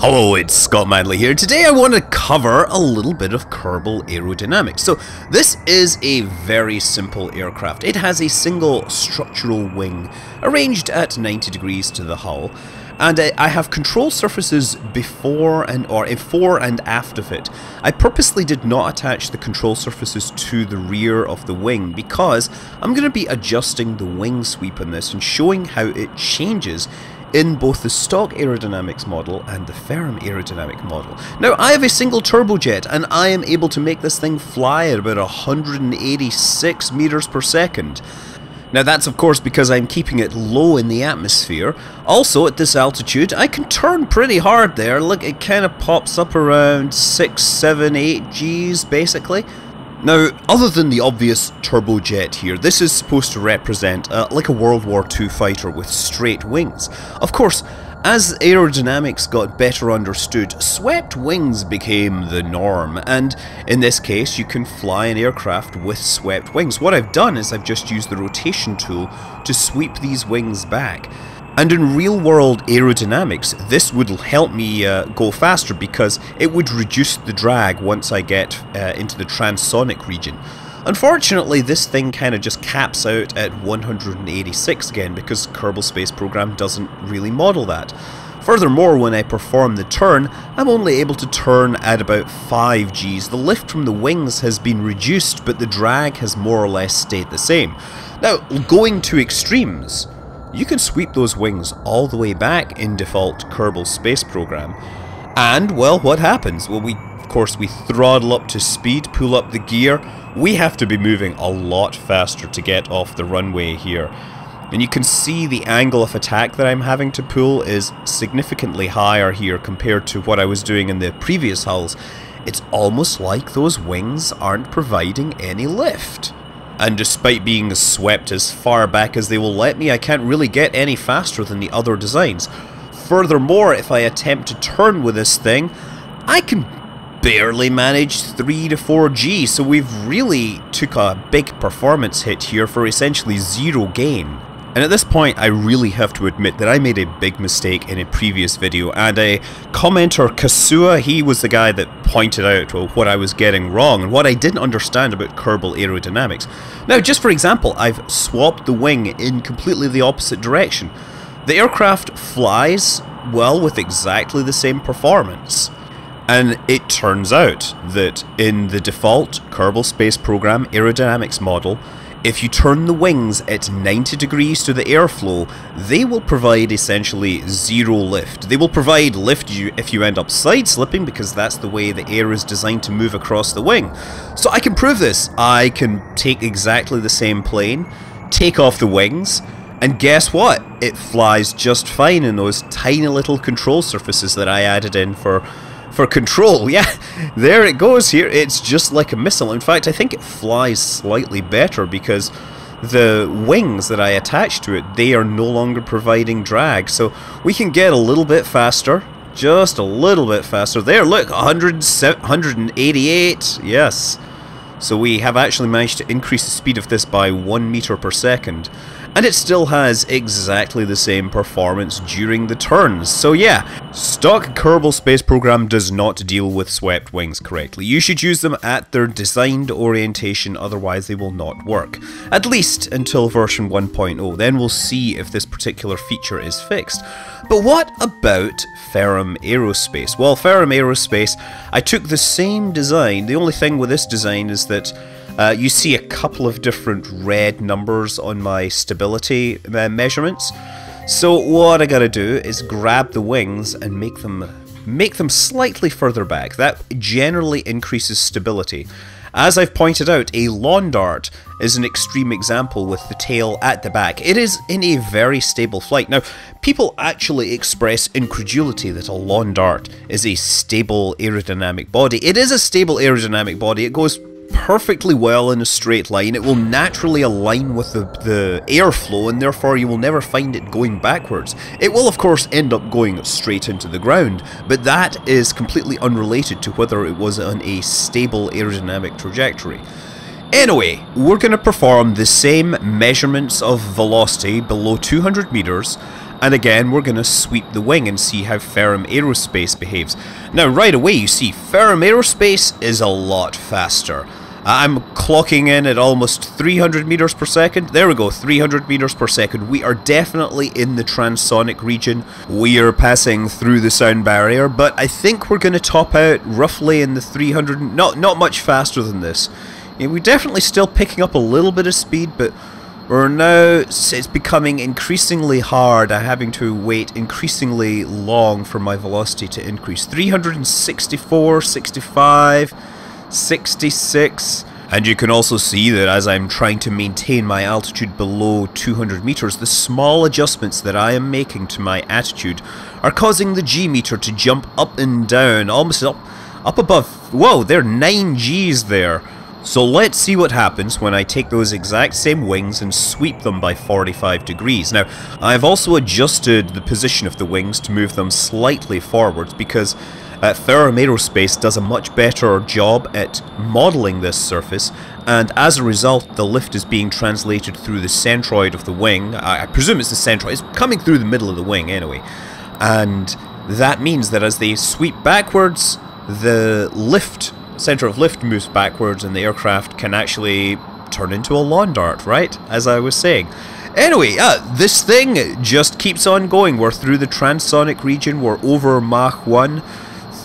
Hello, it's Scott Manley here. Today I want to cover a little bit of Kerbal aerodynamics. So this is a very simple aircraft. It has a single structural wing arranged at 90 degrees to the hull and I have control surfaces before and or before and aft of it. I purposely did not attach the control surfaces to the rear of the wing because I'm going to be adjusting the wing sweep on this and showing how it changes in both the stock aerodynamics model and the Ferram aerodynamic model. Now I have a single turbojet and I am able to make this thing fly at about 186 meters per second. Now that's of course because I'm keeping it low in the atmosphere. Also at this altitude I can turn pretty hard there. Look it kind of pops up around 6, 7, 8 Gs basically. Now, other than the obvious turbojet here, this is supposed to represent uh, like a World War II fighter with straight wings. Of course, as aerodynamics got better understood, swept wings became the norm, and in this case you can fly an aircraft with swept wings. What I've done is I've just used the rotation tool to sweep these wings back. And in real world aerodynamics, this would help me uh, go faster because it would reduce the drag once I get uh, into the transonic region. Unfortunately, this thing kind of just caps out at 186 again because Kerbal Space Program doesn't really model that. Furthermore, when I perform the turn, I'm only able to turn at about 5 Gs. The lift from the wings has been reduced, but the drag has more or less stayed the same. Now, going to extremes, you can sweep those wings all the way back in default Kerbal Space Program. And, well, what happens? Well, we, of course, we throttle up to speed, pull up the gear. We have to be moving a lot faster to get off the runway here. And you can see the angle of attack that I'm having to pull is significantly higher here compared to what I was doing in the previous hulls. It's almost like those wings aren't providing any lift and despite being swept as far back as they will let me, I can't really get any faster than the other designs. Furthermore, if I attempt to turn with this thing, I can barely manage 3 to 4G, so we've really took a big performance hit here for essentially zero gain. And at this point, I really have to admit that I made a big mistake in a previous video, and a commenter, Kasua, he was the guy that pointed out well, what I was getting wrong and what I didn't understand about Kerbal aerodynamics. Now, just for example, I've swapped the wing in completely the opposite direction. The aircraft flies, well, with exactly the same performance. And it turns out that in the default Kerbal Space Program aerodynamics model, if you turn the wings at 90 degrees to the airflow, they will provide essentially zero lift. They will provide lift you if you end up side slipping because that's the way the air is designed to move across the wing. So I can prove this. I can take exactly the same plane, take off the wings, and guess what? It flies just fine in those tiny little control surfaces that I added in for for control. Yeah, there it goes here. It's just like a missile. In fact, I think it flies slightly better because the wings that I attach to it, they are no longer providing drag. So we can get a little bit faster. Just a little bit faster. There, look, 188. Yes. So we have actually managed to increase the speed of this by 1 meter per second and it still has exactly the same performance during the turns. So yeah, stock Kerbal Space Program does not deal with swept wings correctly. You should use them at their designed orientation, otherwise they will not work. At least until version 1.0, then we'll see if this particular feature is fixed. But what about Ferram Aerospace? Well, Ferram Aerospace, I took the same design, the only thing with this design is that uh, you see a couple of different red numbers on my stability uh, measurements. So what I gotta do is grab the wings and make them make them slightly further back. That generally increases stability. As I've pointed out, a lawn dart is an extreme example with the tail at the back. It is in a very stable flight. Now, people actually express incredulity that a lawn dart is a stable aerodynamic body. It is a stable aerodynamic body. It goes perfectly well in a straight line. It will naturally align with the, the airflow and therefore you will never find it going backwards. It will of course end up going straight into the ground, but that is completely unrelated to whether it was on a stable aerodynamic trajectory. Anyway, we're going to perform the same measurements of velocity below 200 meters And again, we're going to sweep the wing and see how Ferram Aerospace behaves. Now, right away, you see, Ferram Aerospace is a lot faster. I'm clocking in at almost 300 meters per second. There we go, 300 meters per second. We are definitely in the transonic region. We are passing through the sound barrier, but I think we're going to top out roughly in the 300, not, not much faster than this. We're definitely still picking up a little bit of speed, but we're now, it's becoming increasingly hard. I'm having to wait increasingly long for my velocity to increase. 364, 65, 66. And you can also see that as I'm trying to maintain my altitude below 200 meters, the small adjustments that I am making to my attitude are causing the G meter to jump up and down, almost up, up above. Whoa, there are 9 Gs there. So let's see what happens when I take those exact same wings and sweep them by 45 degrees. Now, I've also adjusted the position of the wings to move them slightly forwards because uh, Ferram Aerospace does a much better job at modelling this surface and as a result the lift is being translated through the centroid of the wing. I, I presume it's the centroid, it's coming through the middle of the wing anyway. And that means that as they sweep backwards, the lift center of lift moves backwards and the aircraft can actually turn into a lawn dart, right? As I was saying. Anyway, uh, this thing just keeps on going. We're through the transonic region, we're over Mach 1,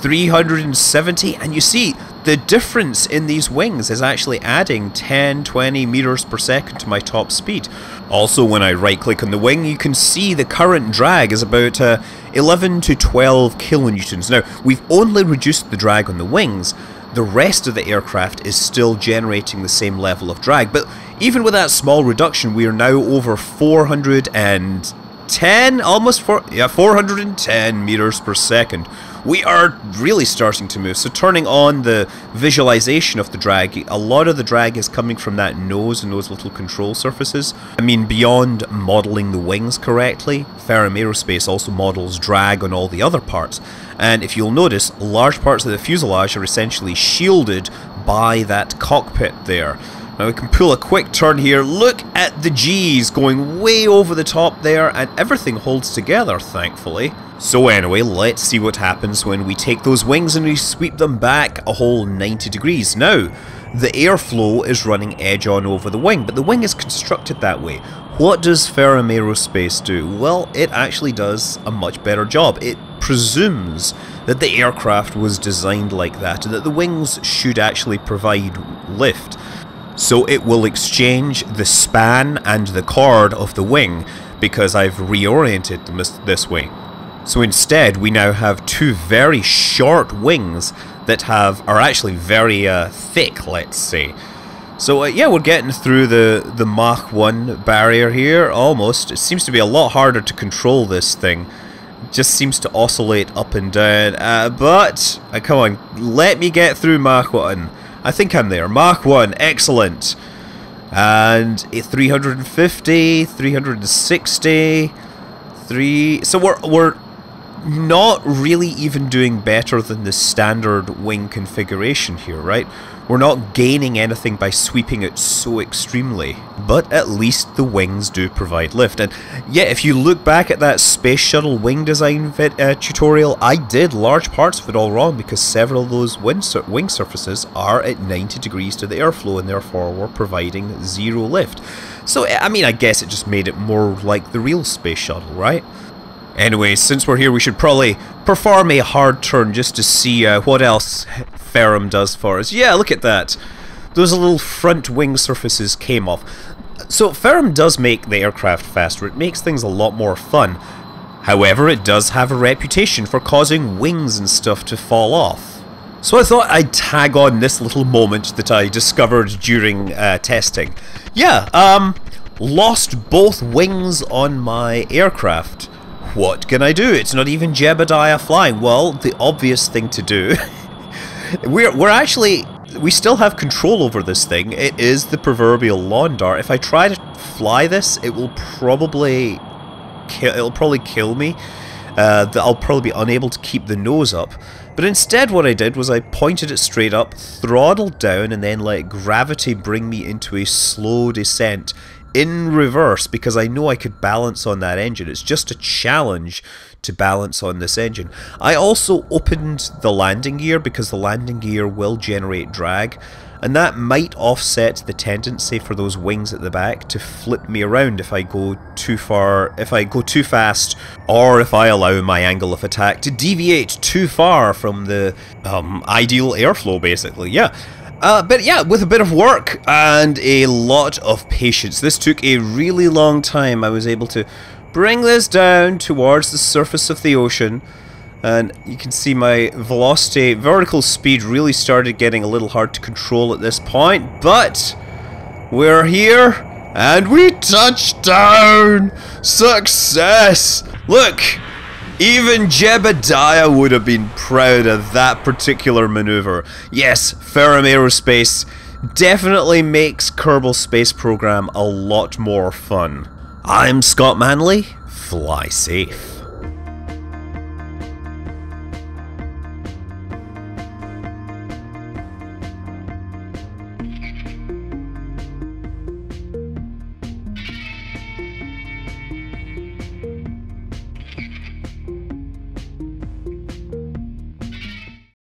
370, and you see, the difference in these wings is actually adding 10, 20 meters per second to my top speed. Also, when I right click on the wing, you can see the current drag is about uh, 11 to 12 kilonewtons. Now, we've only reduced the drag on the wings, the rest of the aircraft is still generating the same level of drag. But even with that small reduction, we are now over 410, almost four, yeah, 410 meters per second. We are really starting to move. So turning on the visualization of the drag, a lot of the drag is coming from that nose and those little control surfaces. I mean, beyond modeling the wings correctly, Ferram Aerospace also models drag on all the other parts. And if you'll notice, large parts of the fuselage are essentially shielded by that cockpit there. Now we can pull a quick turn here. Look at the G's going way over the top there and everything holds together, thankfully. So anyway, let's see what happens when we take those wings and we sweep them back a whole 90 degrees. Now, the airflow is running edge on over the wing, but the wing is constructed that way. What does Ferram Aerospace do? Well, it actually does a much better job. It presumes that the aircraft was designed like that, and that the wings should actually provide lift. So it will exchange the span and the chord of the wing, because I've reoriented this way. So instead, we now have two very short wings that have are actually very uh, thick, let's say. So uh, yeah, we're getting through the, the Mach 1 barrier here, almost. It seems to be a lot harder to control this thing. It just seems to oscillate up and down. Uh, but, uh, come on, let me get through Mach 1. I think I'm there. Mach 1, excellent. And 350, 360, 3... So we're, we're not really even doing better than the standard wing configuration here, right? We're not gaining anything by sweeping it so extremely, but at least the wings do provide lift. And yeah, if you look back at that space shuttle wing design uh, tutorial, I did large parts of it all wrong because several of those sur wing surfaces are at 90 degrees to the airflow and therefore were providing zero lift. So, I mean, I guess it just made it more like the real space shuttle, right? Anyway, since we're here, we should probably perform a hard turn just to see uh, what else Ferram does for us. Yeah, look at that. Those little front wing surfaces came off. So Ferram does make the aircraft faster. It makes things a lot more fun. However, it does have a reputation for causing wings and stuff to fall off. So I thought I'd tag on this little moment that I discovered during uh, testing. Yeah, um, lost both wings on my aircraft. What can I do? It's not even Jebediah flying. Well, the obvious thing to do... we're, we're actually... We still have control over this thing. It is the proverbial lawn dart. If I try to fly this, it will probably... Kill, it'll probably kill me. Uh, I'll probably be unable to keep the nose up. But instead what I did was I pointed it straight up, throttled down, and then let gravity bring me into a slow descent in reverse because I know I could balance on that engine. It's just a challenge to balance on this engine. I also opened the landing gear because the landing gear will generate drag and that might offset the tendency for those wings at the back to flip me around if I go too far, if I go too fast, or if I allow my angle of attack to deviate too far from the um, ideal airflow basically, yeah. Uh, but yeah, with a bit of work and a lot of patience. This took a really long time. I was able to bring this down towards the surface of the ocean. And you can see my velocity, vertical speed really started getting a little hard to control at this point. But we're here and we touched down! Success! Look! Even Jebediah would have been proud of that particular maneuver. Yes, Ferram Aerospace definitely makes Kerbal Space Program a lot more fun. I'm Scott Manley. Fly safe.